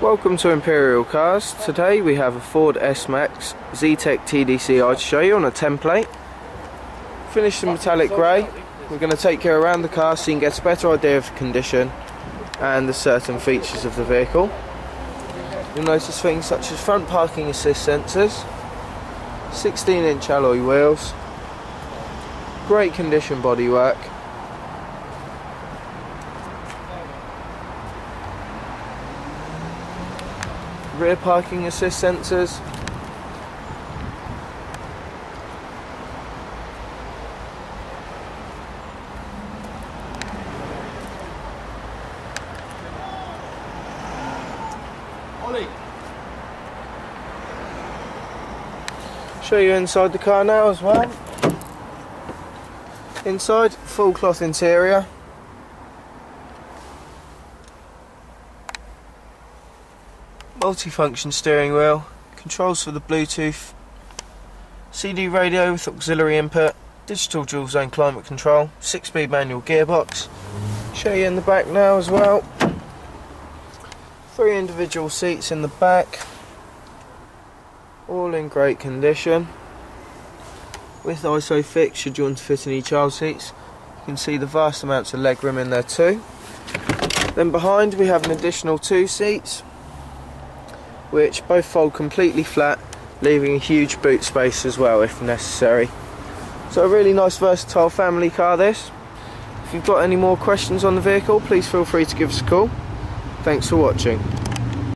Welcome to Imperial Cars. Today we have a Ford S-Max Zetec TDCi to show you on a template. Finished in metallic grey. We're going to take you around the car so you can get a better idea of the condition and the certain features of the vehicle. You'll notice things such as front parking assist sensors, 16 inch alloy wheels, great condition bodywork, rear parking assist sensors. Show you inside the car now as well. Inside, full cloth interior. Multi-function steering wheel, controls for the Bluetooth, CD radio with auxiliary input, digital dual zone climate control, 6-speed manual gearbox. Show you in the back now as well. Three individual seats in the back, all in great condition. With ISOFIX should you want to fit any child seats. You can see the vast amounts of legroom in there too. Then behind we have an additional two seats which both fold completely flat leaving a huge boot space as well if necessary. So a really nice versatile family car this. If you've got any more questions on the vehicle please feel free to give us a call. Thanks for watching